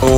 Oh,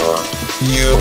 Bye. New